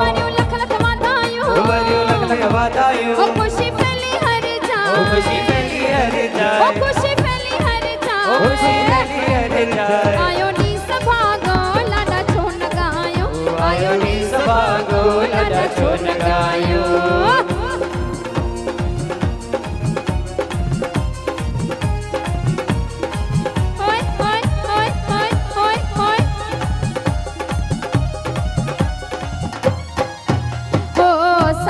वरियूं लख लख वाधायूं वरियूं लख लख वाधायूं ओ ख़ुशी फैली हर जा ओ ख़ुशी फैली हर जा ओ ख़ुशी फैली हर जा ओ ख़ुशी फैली हर जा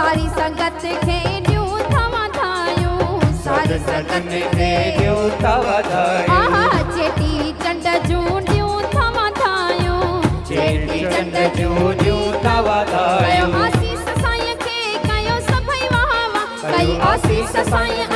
सारी संगत के खेॾियो थवा वधायूं सारी संगत ने खेॾियो थवा वधायूं आहा चेटी चंड जो ॾियूं थवा वधायूं चेटी चंड जो ॾियूं थवा वधायूं आशीष आसीस साईं खे कयो सभई वाह कई आशीष साईं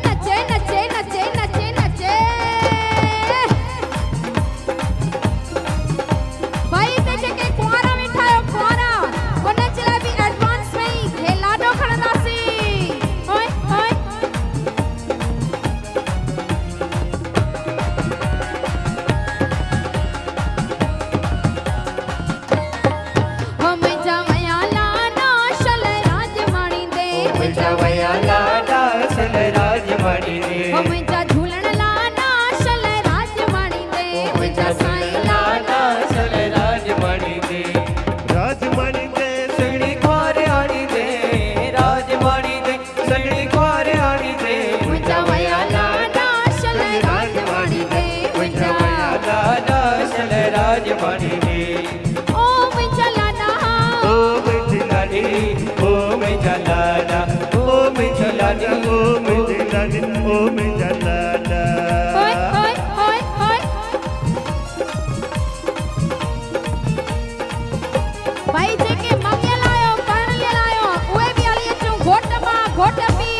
भाई जेके मम्मी लायो पण ले लायो उहे बि हली अचूं घोट पा घोट पी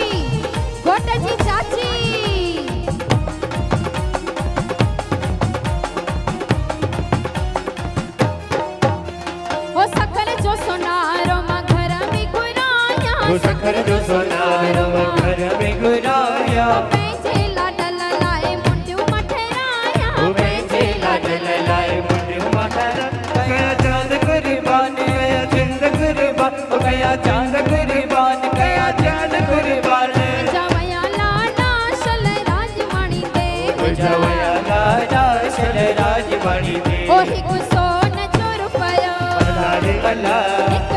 घोट जी चाची। हो सखर जो सोनारो माँ घर में घुराया हो सखर जो सोनारो माँ घर में घुराया कुर्बान गया चाँद गरीबान गया चाँद गरीबान जावया लाडा सल राजवाणी दे। ओ जावया लाडा सल राजवाणी दे। चोर पयो। अल्लाह अल्लाह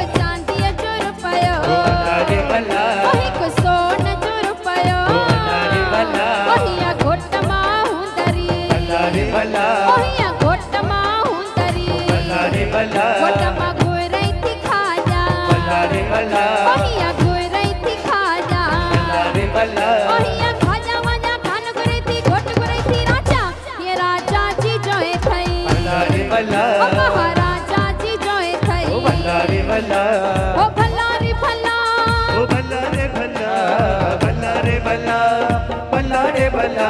भला रे भला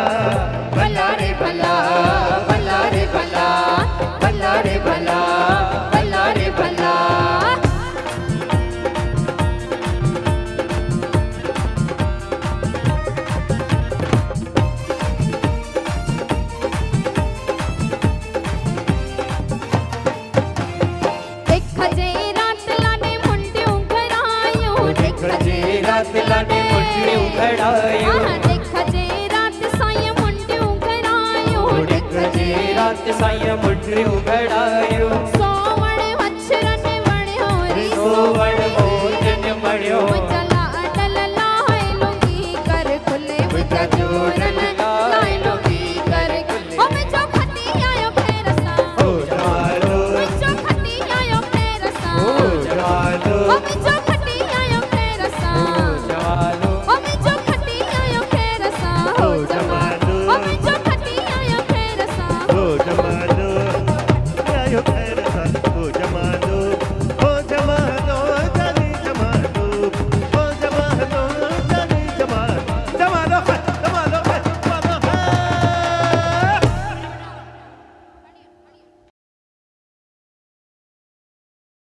કસાય મંડળ્યું ભેડા